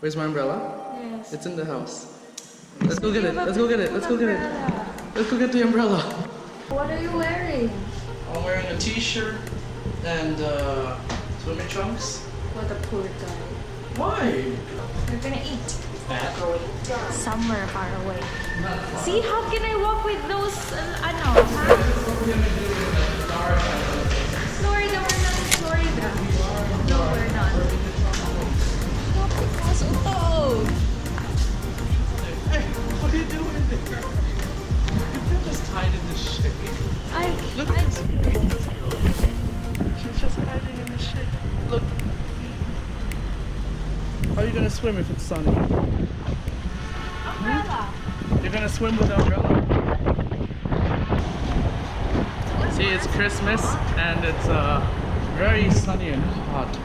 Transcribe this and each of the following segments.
Where's my umbrella? Yes. It's in the house. Let's go get it. Let's go get it. Let's go get it. Let's go get the umbrella. What are you wearing? I'm wearing a t-shirt and uh, swimming trunks. What a poor guy. Why? We're gonna eat somewhere far away. See, how can I walk with those, uh, ano, ha? Hiding in the shade. I, Look. I, She's just hiding in the shade. Look. How are you gonna swim if it's sunny? umbrella. You're gonna swim with the umbrella. See, it's Christmas and it's uh, very sunny and hot.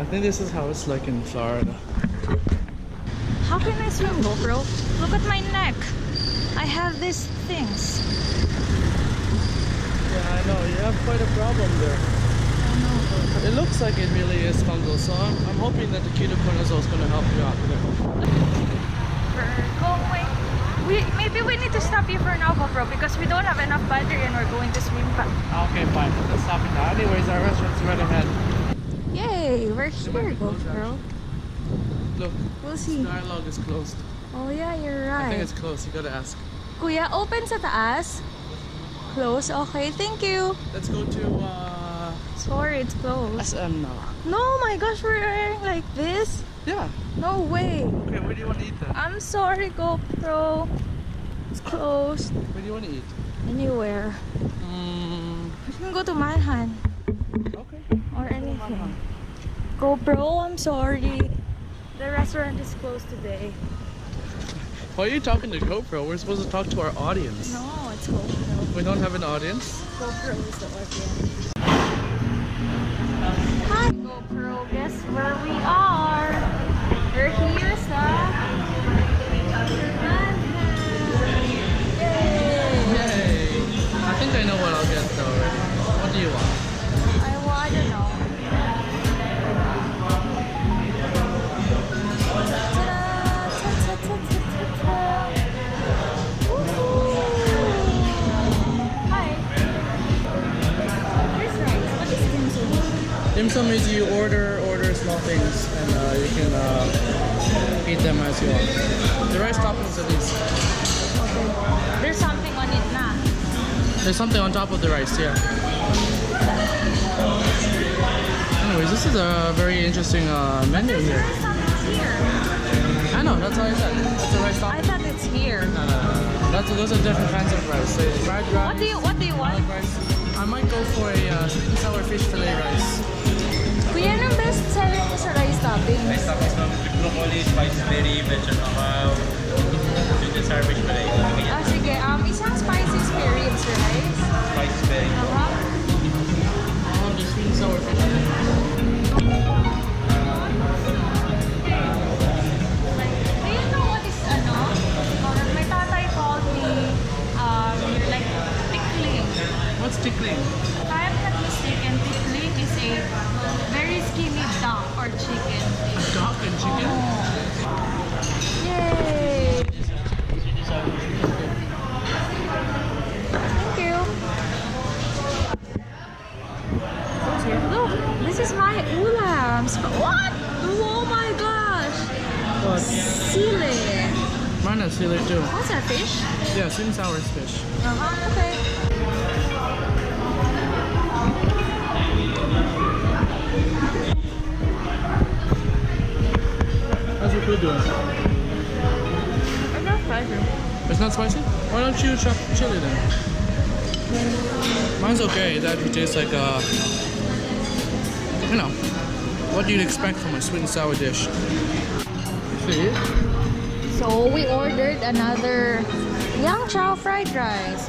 I think this is how it's like in Florida. How can I swim, GoPro? Look at my neck. I have these things. Yeah, I know. You have quite a problem there. I know. It looks like it really is fungal, so I'm, I'm hoping that the ketoconazole is going to help you out with it. We're going. We maybe we need to stop you for an now, GoPro, because we don't have enough battery and we're going to swim back. Okay, fine. Let's stop it now. Anyways, our restaurant's right ahead. Yay, we're here, GoPro. Look, We'll see. dialogue is closed. Oh yeah, you're right. I think it's closed. You gotta ask. Kuya, open sa taas. Close. Okay, thank you. Let's go to uh, Sorry, it's closed. SM now. No, my gosh, we're wearing like this. Yeah. No way. Okay, where do you want to eat then? I'm sorry, GoPro. It's closed. Where do you want to eat? Anywhere. Mm, We can go to Mann Hann okay. or anything. GoPro, I'm sorry. The restaurant is closed today. Why are you talking to GoPro? We're supposed to talk to our audience. No, it's GoPro. We don't have an audience. GoPro is the audience. Dim is you order order small things and uh, you can uh, eat them as you want. The rice toppings at least. Okay. There's something on it na. There's something on top of the rice, yeah. Anyways, this is a very interesting uh, menu here. here. I know, that's all I said. That's a rice I thought it's here. No, no, no, no. That's, those are different kinds of rice. There's fried rice. What do you What do you want? I might go for a uh, sweet and sour fish fillet rice. Kuya, anong best seller mo sa rice topping? Rice toppings namin with broccoli, spice berry, veggie kakao, sweet and sour fish fillet. Ah, sige. Um, isang spicy spare ribs rice. Spice berry. Aha. Oh, the sweet and sour Yeah, sweet and sour fish. Uh-huh, okay. How's your food doing? I'm not spicy. It's not spicy? Why don't you chop chili then? Mine's okay. It actually tastes like uh, you know, what do you'd expect from a sweet and sour dish. See? So we ordered another Yang Chow fried rice.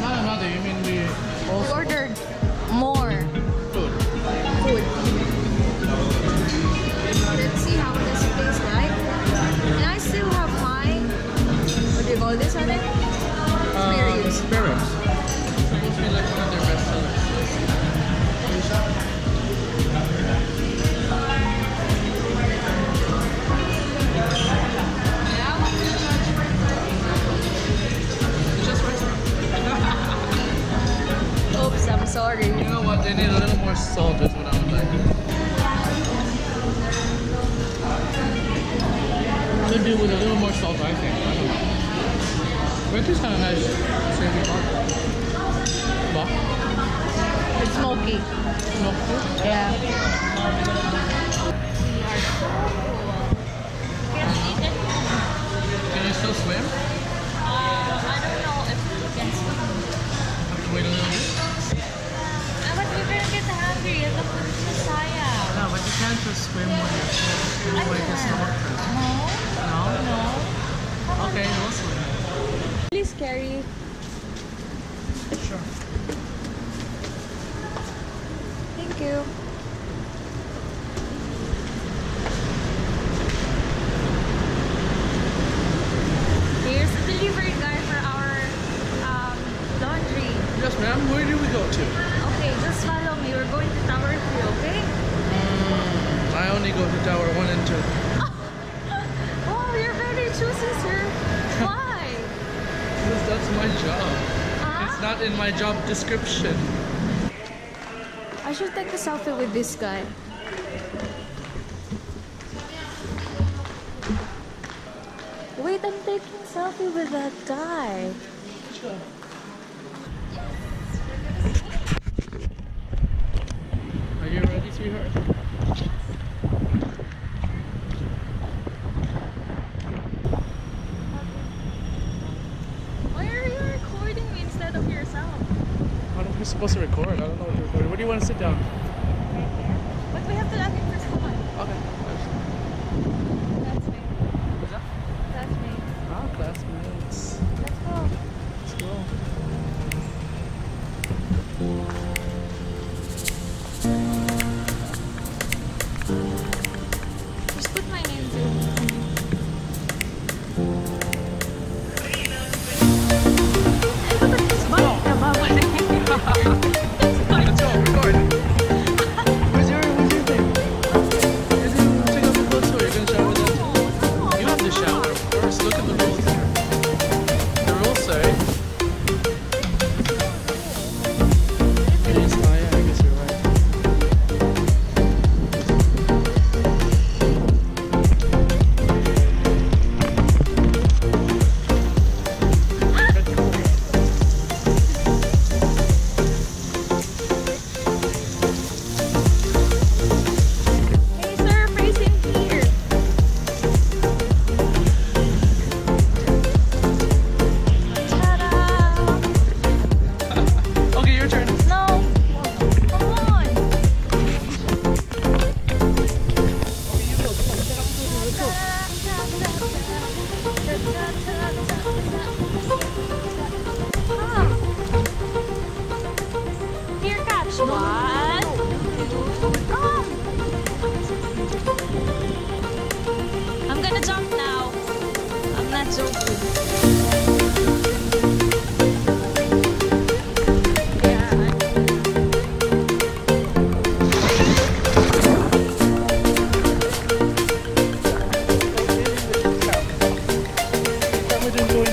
Not another. You mean we also ordered more they need a little more salt is what I would like. Could do with a little more salt, I think. I don't know. But it's kind of nice. Savory pop. What? It's smoky. No. Yeah. Can you still swim? Uh, I don't know if we can swim. Have to wait a little bit. Just swim when you're Like a can. snorkel. No, No? no. Okay, we'll swim. Really scary. Sure. Thank you. Here's the delivery guy for our um, laundry. Yes, ma'am. Where do we go to? Okay, just follow me. We're going to Tower 3, okay? I only go to Tower 1 and 2. Oh, you're very choosy, sir. Why? Because that's my job. Huh? It's not in my job description. I should take a selfie with this guy. Wait, I'm taking selfie with that guy. Are you ready, sweetheart? Why are you recording me instead of yourself? How am I supposed to record? I don't know what to record. Where do you want to sit down? But we have to ask him first. Come. Okay. That's me. What's that? That's me. Ah, classmates. I'm not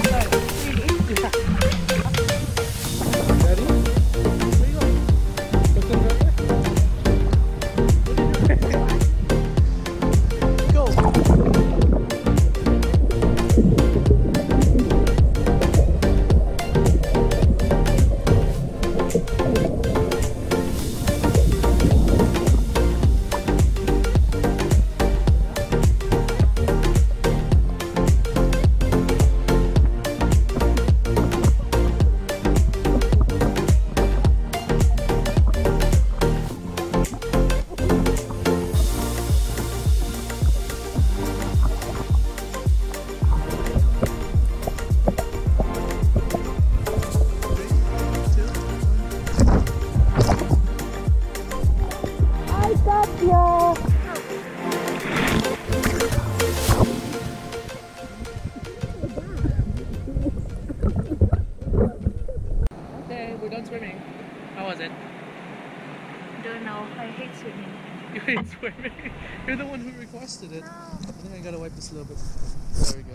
You're the one who requested it. I think I gotta wipe this a little bit. There we go.